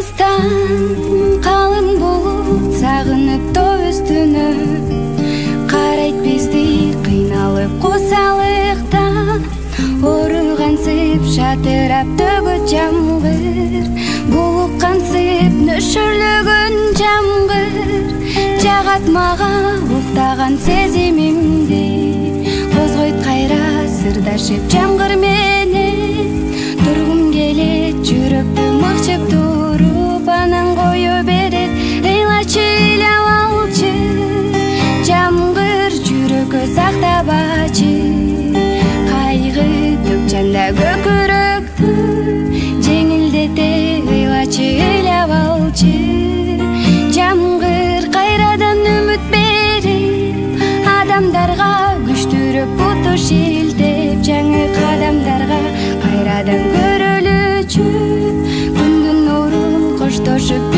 калың булут сагынып тоо үстүнө карайт бизди кыйналып кусалыкта ооругансып шатырап төгөт жамгыр булуккансып нөшөрлөгөн жамгыр жагат мага уктаган сезимимди козгойт кайра сырдашып жамгыр менен жүрөккө сактабачы кайгы төкчанда көкүрөктү жеңилдете ыйлачы ыйлап алчы жамгыр кайрадан үмүт берип адамдарга күчтүүрөөк буту шилтеп жаңы кадамдарга кайрадан көрөлүчү. Күндүн нурун коштошуп